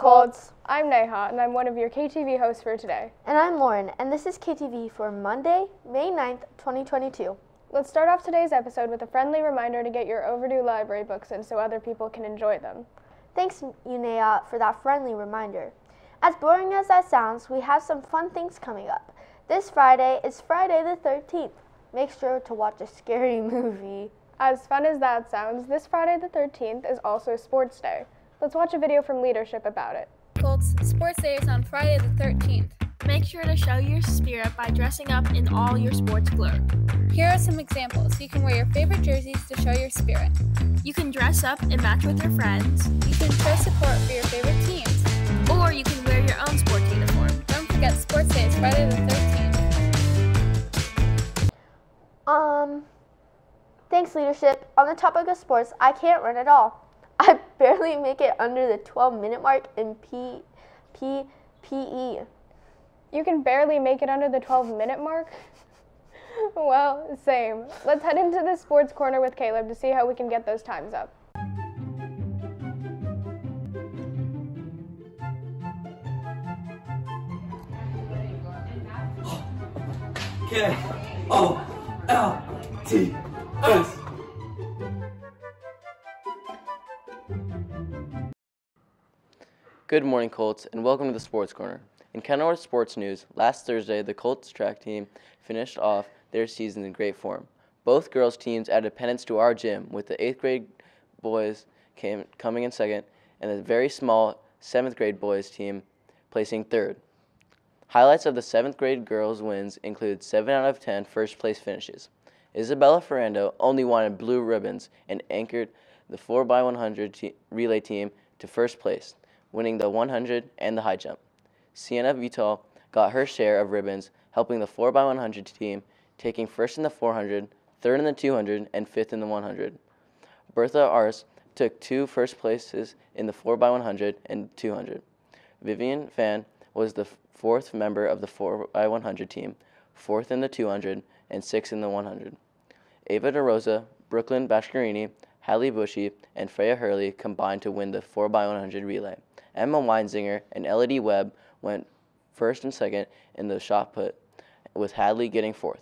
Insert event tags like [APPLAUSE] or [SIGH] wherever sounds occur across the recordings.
Kolts. I'm Neha, and I'm one of your KTV hosts for today. And I'm Lauren, and this is KTV for Monday, May 9th, 2022. Let's start off today's episode with a friendly reminder to get your overdue library books in so other people can enjoy them. Thanks, Neha, for that friendly reminder. As boring as that sounds, we have some fun things coming up. This Friday is Friday the 13th. Make sure to watch a scary [LAUGHS] movie. As fun as that sounds, this Friday the 13th is also Sports Day. Let's watch a video from leadership about it. Kolts, Sports Day is on Friday the 13th. Make sure to show your spirit by dressing up in all your sports gear. Here are some examples. You can wear your favorite jerseys to show your spirit. You can dress up and match with your friends. You can show support for your favorite teams. Or you can wear your own sports uniform. Don't forget Sports Day is Friday the 13th. Um, thanks, leadership. On the topic of sports, I can't run at all. I barely make it under the 12 minute mark in P, P, PE. You can barely make it under the 12 minute mark? well, same. Let's head into the sports corner with Caleb to see how we can get those times up. K O L T S. Good morning, Kolts, and welcome to the Sports Corner. In Kenilworth sports news, last Thursday, the Kolts track team finished off their season in great form. Both girls' teams added pennants to our gym, with the 8th grade boys came, coming in second and the very small 7th grade boys team placing third. Highlights of the 7th grade girls' wins include 7 out of 10 first place finishes. Isabella Ferrando only wanted blue ribbons and anchored the 4x100 te relay team to first place winning the 100 and the high jump. Sienna Vital got her share of ribbons, helping the 4x100 team, taking first in the 400, third in the 200, and fifth in the 100. Bertha Ars took two first places in the 4x100 and 200. Vivian Fan was the fourth member of the 4x100 team, fourth in the 200, and sixth in the 100. Ava DeRosa, Brooklyn Bashkarini, Hallie Bushy, and Freya Hurley combined to win the 4x100 relay. Emma Weinzinger and Elodie Webb went first and second in the shot put, with Hadley getting fourth.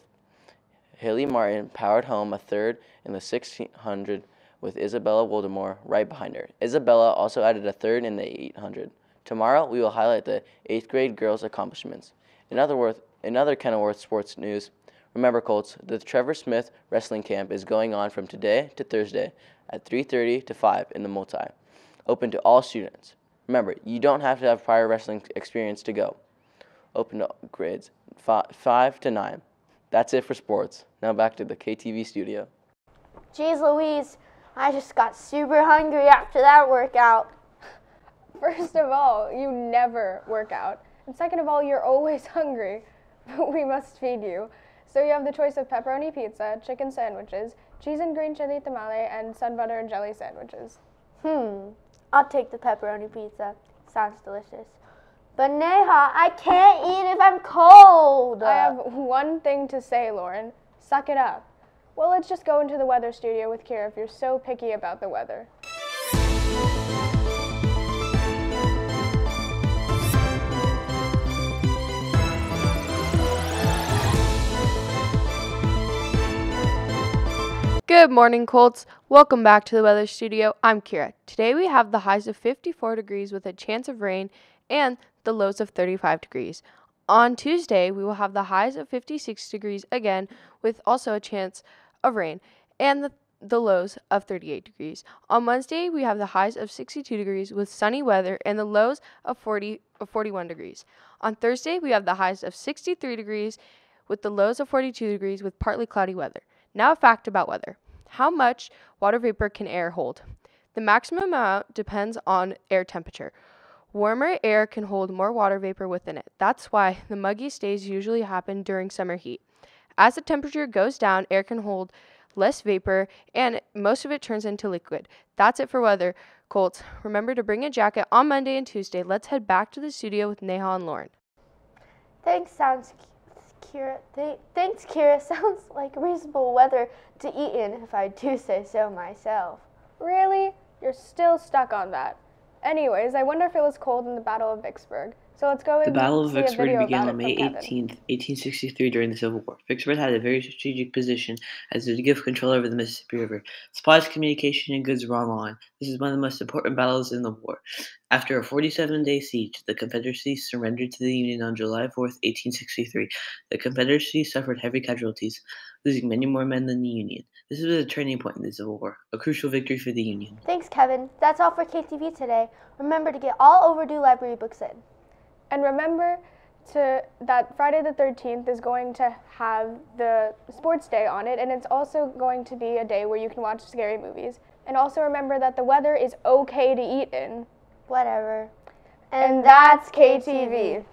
Haley Martin powered home a third in the 1600 with Isabella Woldemore right behind her. Isabella also added a third in the 800. Tomorrow, we will highlight the 8th grade girls' accomplishments. In other, worth, in other Kenilworth sports news, remember Kolts, the Trevor Smith Wrestling Camp is going on from today to Thursday at 3.30 to 5 in the multi, open to all students. Remember, you don't have to have prior wrestling experience to go. Open to grades five, to 9. That's it for sports. Now back to the KTV studio. Jeez Louise, I just got super hungry after that workout. [LAUGHS] First of all, you never work out. And second of all, you're always [LAUGHS] hungry. But we must feed you. So you have the choice of pepperoni pizza, chicken sandwiches, cheese and green chili tamale, and sun butter and jelly sandwiches. Hmm, I'll take the pepperoni pizza. Sounds delicious. But Neha, I can't eat if I'm cold. I have one thing to say, Lauren. Suck it up. Well, let's just go into the weather studio with Kira if you're so picky about the weather. Good morning, Kolts. Welcome back to the Weather Studio. I'm Kira. Today we have the highs of 54 degrees with a chance of rain and the lows of 35 degrees. On Tuesday, we will have the highs of 56 degrees again with also a chance of rain and the, the lows of 38 degrees. On Wednesday, we have the highs of 62 degrees with sunny weather and the lows of 40 of 41 degrees. On Thursday, we have the highs of 63 degrees with the lows of 42 degrees with partly cloudy weather. Now, a fact about weather. How much water vapor can air hold? The maximum amount depends on air temperature. Warmer air can hold more water vapor within it. That's why the muggy days usually happen during summer heat. As the temperature goes down, air can hold less vapor and most of it turns into liquid. That's it for weather. Kolts, remember to bring a jacket on Monday and Tuesday. Let's head back to the studio with Neha and Lauren. Thanks, sounds Kira. Th- thanks, Kira. [LAUGHS] Sounds like reasonable weather to eat in, if I do say so myself. Really? You're still stuck on that. Anyways, I wonder if it was cold in the Battle of Vicksburg. So let's go The Battle of Vicksburg began on May from Kevin. 18, 1863, during the Civil War. Vicksburg had a very strategic position as to give control over the Mississippi River. Supplies, communication, and goods were on. This is one of the most important battles in the war. After a 47 day siege, the Confederacy surrendered to the Union on July 4, 1863. The Confederacy suffered heavy casualties, losing many more men than the Union. This was a turning point in the Civil War, a crucial victory for the Union. Thanks, Kevin. That's all for KTV today. Remember to get all overdue library books in. And remember to that Friday the 13th is going to have the sports day on it and it's also going to be a day where you can watch scary movies. And also remember that the weather is okay to eat in. Whatever. And that's KTV.